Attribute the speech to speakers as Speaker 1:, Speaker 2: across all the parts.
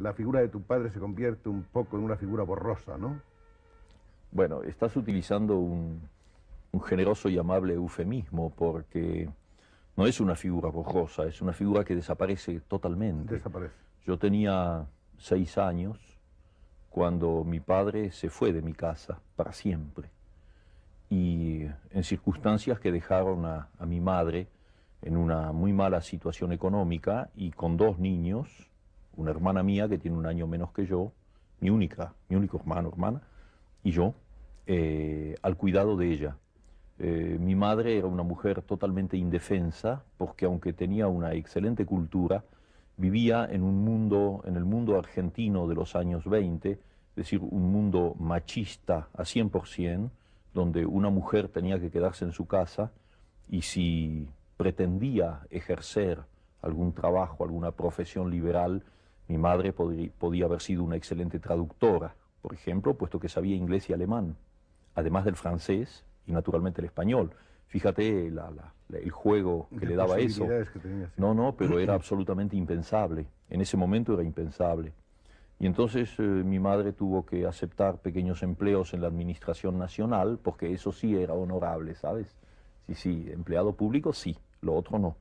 Speaker 1: la figura de tu padre se convierte un poco en una figura borrosa, ¿no?
Speaker 2: Bueno, estás utilizando un, un generoso y amable eufemismo porque no es una figura borrosa, es una figura que desaparece totalmente.
Speaker 1: Desaparece.
Speaker 2: Yo tenía seis años cuando mi padre se fue de mi casa para siempre y en circunstancias que dejaron a, a mi madre en una muy mala situación económica y con dos niños, una hermana mía que tiene un año menos que yo, mi única, mi único hermano, hermana, y yo, eh, al cuidado de ella. Eh, mi madre era una mujer totalmente indefensa porque aunque tenía una excelente cultura, vivía en un mundo, en el mundo argentino de los años 20, es decir, un mundo machista a 100%, donde una mujer tenía que quedarse en su casa y si pretendía ejercer algún trabajo, alguna profesión liberal, mi madre podía haber sido una excelente traductora, por ejemplo, puesto que sabía inglés y alemán, además del francés y naturalmente el español. Fíjate el juego que le daba eso. No, no, pero era absolutamente impensable. En ese momento era impensable. Y entonces eh, mi madre tuvo que aceptar pequeños empleos en la administración nacional, porque eso sí era honorable, ¿sabes? Sí, sí, empleado público sí, lo otro no.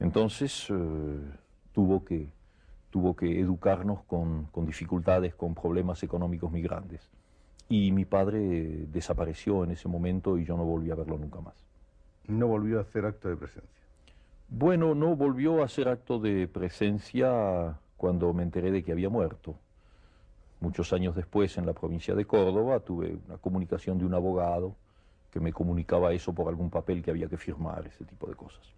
Speaker 2: Entonces eh, tuvo, que, tuvo que educarnos con, con, dificultades, con problemas económicos muy grandes. Y mi padre desapareció en ese momento y yo no volví a verlo nunca más.
Speaker 1: ¿No volvió a hacer acto de presencia?
Speaker 2: Bueno, no volvió a hacer acto de presencia cuando me enteré de que había muerto. Muchos años después, en la provincia de Córdoba, tuve una comunicación de un abogado que me comunicaba eso por algún papel que había que firmar, ese tipo de cosas.